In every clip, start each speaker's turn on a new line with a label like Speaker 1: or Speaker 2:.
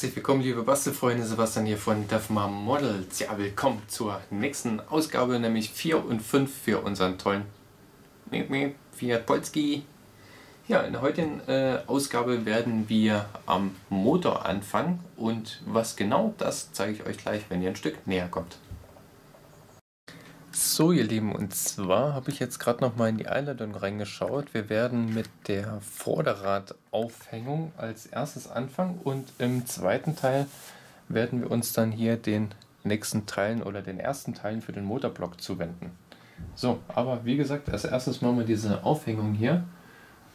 Speaker 1: herzlich willkommen, liebe Bastelfreunde. Sebastian hier von DevMar Models. Ja, willkommen zur nächsten Ausgabe, nämlich 4 und 5 für unseren tollen Fiat Polski. Ja, in der heutigen äh, Ausgabe werden wir am Motor anfangen und was genau, das zeige ich euch gleich, wenn ihr ein Stück näher kommt. So ihr Lieben, und zwar habe ich jetzt gerade noch mal in die Einladung reingeschaut. Wir werden mit der Vorderradaufhängung als erstes anfangen und im zweiten Teil werden wir uns dann hier den nächsten Teilen oder den ersten Teilen für den Motorblock zuwenden. So, aber wie gesagt, als erstes machen wir diese Aufhängung hier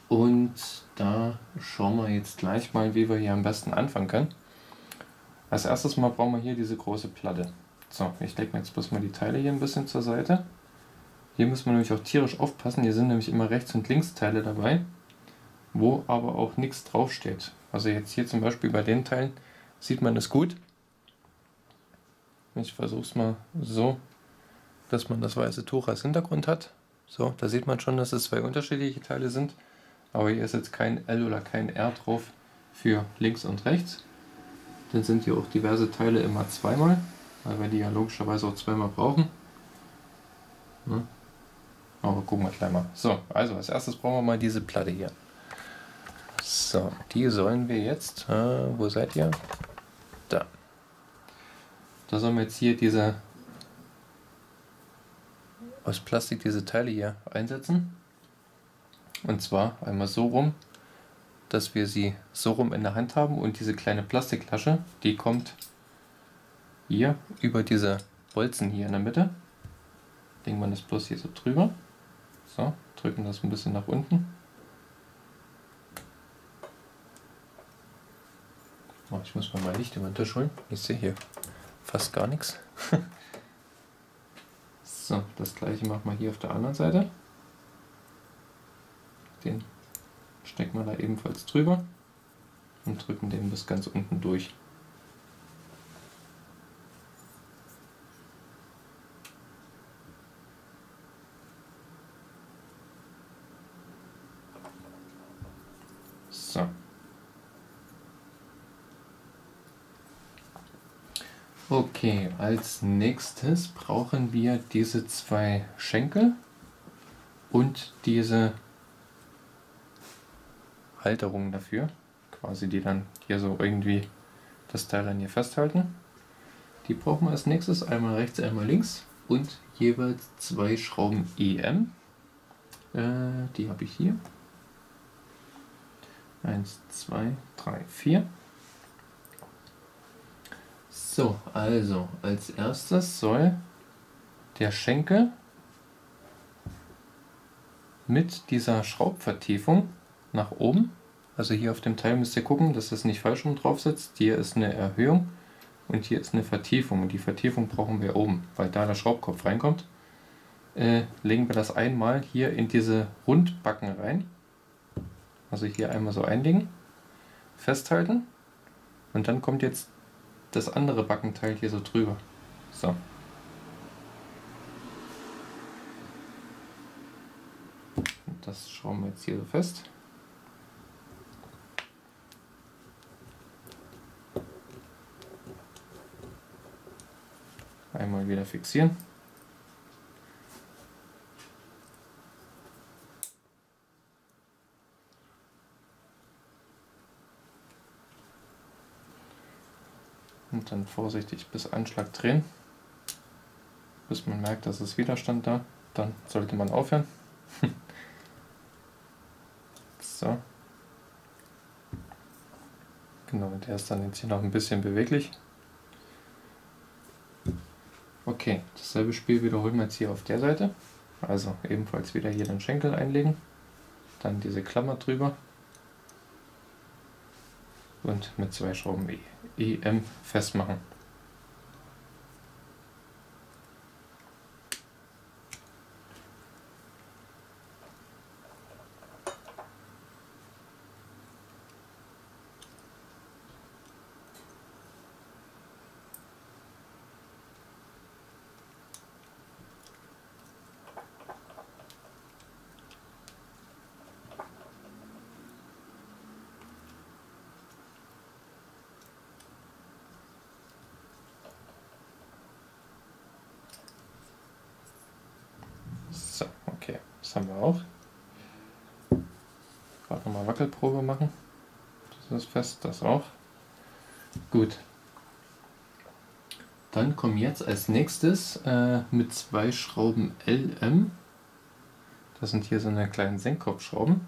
Speaker 1: und da schauen wir jetzt gleich mal, wie wir hier am besten anfangen können. Als erstes mal brauchen wir hier diese große Platte. So, ich lege mir jetzt bloß mal die Teile hier ein bisschen zur Seite. Hier muss man nämlich auch tierisch aufpassen. Hier sind nämlich immer rechts und links Teile dabei, wo aber auch nichts draufsteht. Also jetzt hier zum Beispiel bei den Teilen sieht man es gut. Ich versuche es mal so, dass man das weiße Tuch als Hintergrund hat. So, da sieht man schon, dass es zwei unterschiedliche Teile sind. Aber hier ist jetzt kein L oder kein R drauf für links und rechts. Dann sind hier auch diverse Teile immer zweimal weil wir die ja logischerweise auch zweimal brauchen. Ne? Aber gucken wir gleich mal. So, also als erstes brauchen wir mal diese Platte hier. So, die sollen wir jetzt, äh, wo seid ihr? Da. Da sollen wir jetzt hier diese aus Plastik diese Teile hier einsetzen. Und zwar einmal so rum, dass wir sie so rum in der Hand haben und diese kleine Plastiklasche, die kommt hier über diese Bolzen hier in der Mitte. Legen wir das bloß hier so drüber. So, drücken das ein bisschen nach unten. Oh, ich muss mal mein Licht über den Tisch holen. Ich sehe hier fast gar nichts. so, das gleiche machen wir hier auf der anderen Seite. Den stecken wir da ebenfalls drüber und drücken den bis ganz unten durch. So. Okay, als nächstes brauchen wir diese zwei Schenkel und diese Halterungen dafür, quasi die dann hier so irgendwie das Teil dann hier festhalten. Die brauchen wir als nächstes, einmal rechts, einmal links und jeweils zwei Schrauben EM. Äh, die habe ich hier. 1, 2, 3, 4. So, also als erstes soll der Schenkel mit dieser Schraubvertiefung nach oben, also hier auf dem Teil müsst ihr gucken, dass das nicht falsch rum drauf sitzt. Hier ist eine Erhöhung und hier ist eine Vertiefung. Und die Vertiefung brauchen wir oben, weil da der Schraubkopf reinkommt. Äh, legen wir das einmal hier in diese Rundbacken rein also hier einmal so einlegen, festhalten und dann kommt jetzt das andere Backenteil hier so drüber. So. Das schrauben wir jetzt hier so fest. Einmal wieder fixieren. Dann vorsichtig bis Anschlag drehen, bis man merkt, dass es Widerstand da. Dann sollte man aufhören. so. Genau, der ist dann jetzt hier noch ein bisschen beweglich. Okay, dasselbe Spiel wiederholen wir jetzt hier auf der Seite. Also ebenfalls wieder hier den Schenkel einlegen, dann diese Klammer drüber und mit zwei Schrauben EM festmachen. Das haben wir auch. Gerade nochmal Wackelprobe machen. Das ist fest, das auch. Gut. Dann kommen jetzt als nächstes äh, mit zwei Schrauben LM. Das sind hier so eine kleinen Senkkopfschrauben.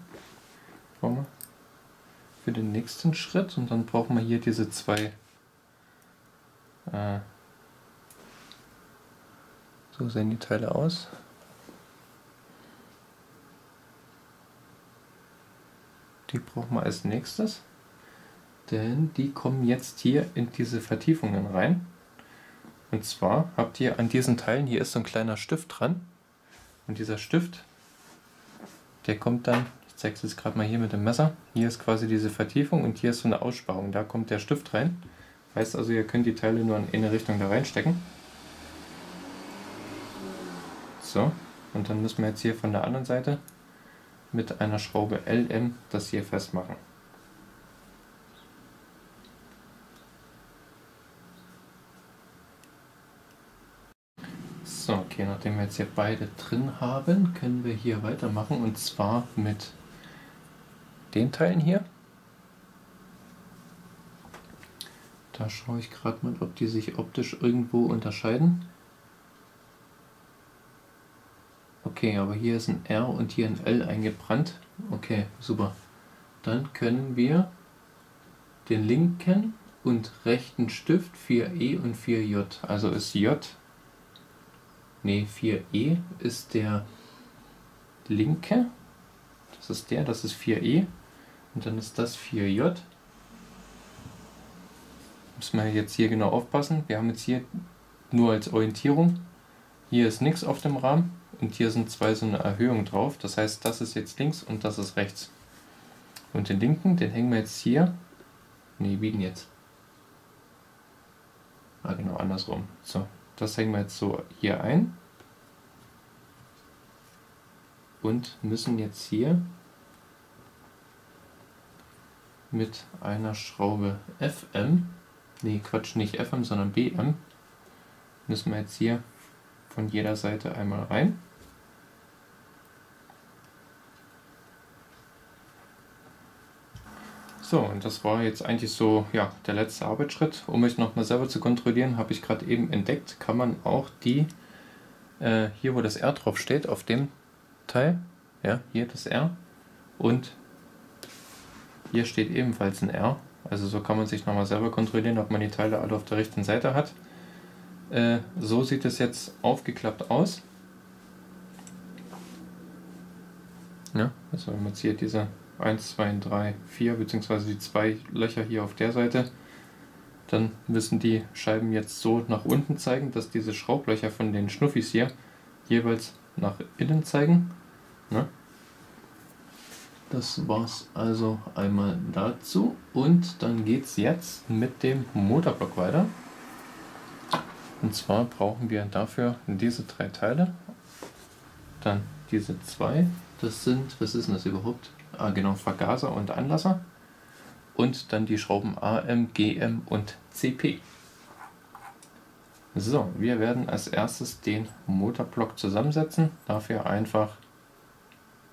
Speaker 1: Für den nächsten Schritt. Und dann brauchen wir hier diese zwei äh, so sehen die Teile aus. Die brauchen wir als nächstes, denn die kommen jetzt hier in diese Vertiefungen rein. Und zwar habt ihr an diesen Teilen, hier ist so ein kleiner Stift dran. Und dieser Stift, der kommt dann, ich zeige es jetzt gerade mal hier mit dem Messer, hier ist quasi diese Vertiefung und hier ist so eine Aussparung, da kommt der Stift rein. Heißt also, ihr könnt die Teile nur in eine Richtung da reinstecken. So, und dann müssen wir jetzt hier von der anderen Seite mit einer Schraube LM das hier festmachen. So, okay, nachdem wir jetzt hier beide drin haben, können wir hier weitermachen und zwar mit den Teilen hier. Da schaue ich gerade mal, ob die sich optisch irgendwo unterscheiden. Okay, aber hier ist ein R und hier ein L eingebrannt. Okay, super. Dann können wir den linken und rechten Stift 4E und 4J. Also ist J, nee 4E ist der linke, das ist der, das ist 4E und dann ist das 4J. Müssen wir jetzt hier genau aufpassen. Wir haben jetzt hier nur als Orientierung, hier ist nichts auf dem Rahmen und hier sind zwei so eine Erhöhung drauf. Das heißt, das ist jetzt links und das ist rechts. Und den linken, den hängen wir jetzt hier. Ne, biegen jetzt. Ah, genau, andersrum. So, das hängen wir jetzt so hier ein. Und müssen jetzt hier mit einer Schraube FM, nee Quatsch, nicht FM, sondern BM, müssen wir jetzt hier von jeder Seite einmal rein. So, und das war jetzt eigentlich so ja, der letzte Arbeitsschritt. Um mich nochmal selber zu kontrollieren, habe ich gerade eben entdeckt, kann man auch die, äh, hier wo das R drauf steht, auf dem Teil, ja, hier das R und hier steht ebenfalls ein R. Also so kann man sich nochmal selber kontrollieren, ob man die Teile alle auf der rechten Seite hat. Äh, so sieht es jetzt aufgeklappt aus. Ja, also wenn man jetzt hier diese 1, 2, 3, 4, beziehungsweise die zwei Löcher hier auf der Seite. Dann müssen die Scheiben jetzt so nach unten zeigen, dass diese Schraublöcher von den Schnuffis hier jeweils nach innen zeigen. Ne? Das war's also einmal dazu. Und dann geht's jetzt mit dem Motorblock weiter. Und zwar brauchen wir dafür diese drei Teile. Dann diese zwei. Das sind, was ist denn das überhaupt? Ah, genau, Vergaser und Anlasser und dann die Schrauben AM, GM und CP. So, wir werden als erstes den Motorblock zusammensetzen. Dafür einfach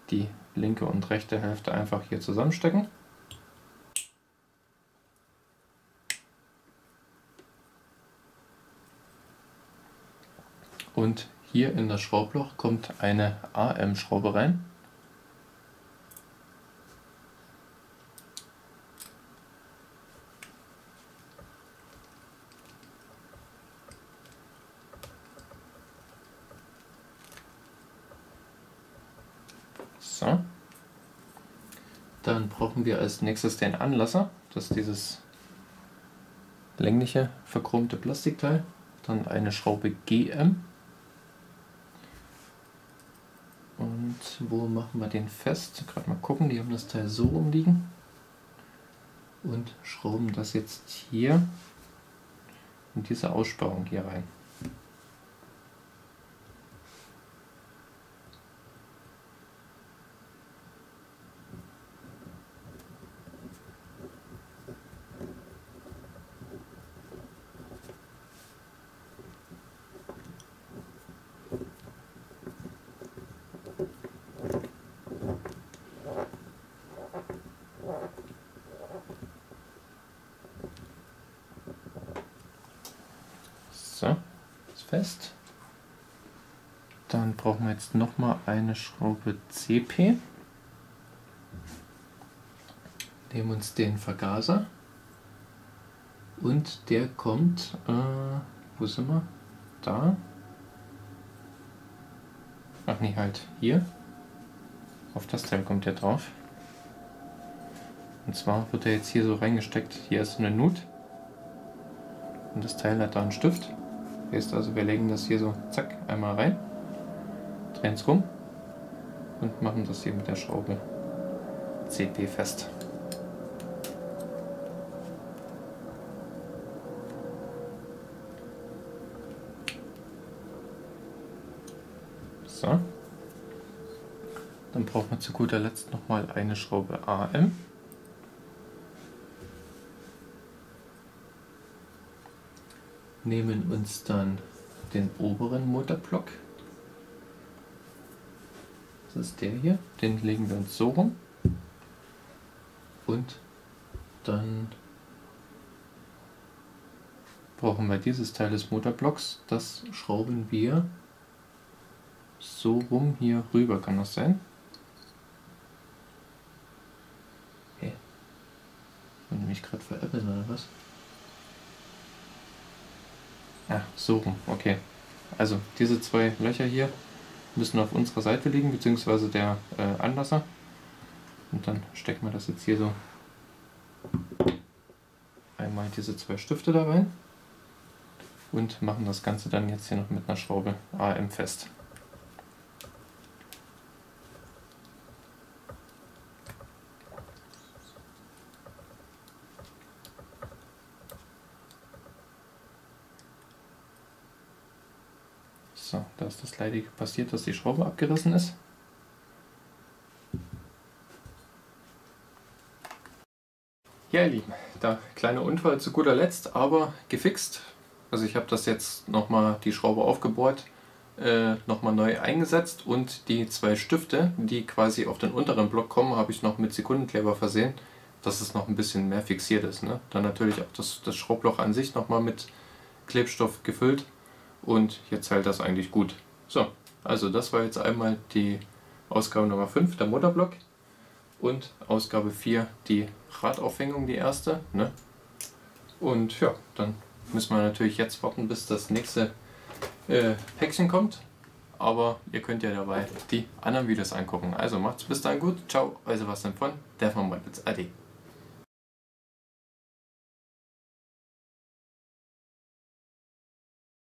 Speaker 1: die linke und rechte Hälfte einfach hier zusammenstecken. Und hier in das Schraubloch kommt eine AM-Schraube rein. So. Wir als nächstes den Anlasser. Das ist dieses längliche verchromte Plastikteil. Dann eine Schraube GM. Und wo machen wir den fest? Gerade mal gucken, die haben das Teil so rumliegen. Und schrauben das jetzt hier in diese Aussparung hier rein. Fest. Dann brauchen wir jetzt nochmal eine Schraube CP. Nehmen uns den Vergaser. Und der kommt, äh, wo sind wir? Da. Ach nee, halt hier. Auf das Teil kommt der drauf. Und zwar wird er jetzt hier so reingesteckt. Hier ist eine Nut. Und das Teil hat da einen Stift. Heißt also, wir legen das hier so zack einmal rein, drehen es rum und machen das hier mit der Schraube CP fest. So. Dann brauchen wir zu guter Letzt nochmal eine Schraube AM. Nehmen uns dann den oberen Motorblock. Das ist der hier. Den legen wir uns so rum. Und dann brauchen wir dieses Teil des Motorblocks. Das schrauben wir so rum hier rüber, kann das sein? Wollen die mich gerade veräppeln oder was? Ja, so rum, okay. Also diese zwei Löcher hier müssen auf unserer Seite liegen, beziehungsweise der äh, Anlasser. Und dann stecken wir das jetzt hier so einmal diese zwei Stifte da rein und machen das Ganze dann jetzt hier noch mit einer Schraube AM fest. So, da leidige passiert, dass die Schraube abgerissen ist. Ja, ihr Lieben, der kleine Unfall zu guter Letzt, aber gefixt. Also ich habe das jetzt nochmal die Schraube aufgebohrt, äh, nochmal neu eingesetzt und die zwei Stifte, die quasi auf den unteren Block kommen, habe ich noch mit Sekundenkleber versehen, dass es noch ein bisschen mehr fixiert ist. Ne? Dann natürlich auch das, das Schraubloch an sich nochmal mit Klebstoff gefüllt und jetzt hält das eigentlich gut. So, also das war jetzt einmal die Ausgabe Nummer 5, der Motorblock und Ausgabe 4 die Radaufhängung, die erste. Ne? Und ja, dann müssen wir natürlich jetzt warten, bis das nächste äh, Päckchen kommt. Aber ihr könnt ja dabei die anderen Videos angucken. Also macht's bis dann gut. Ciao, euer Sebastian von der von Ade.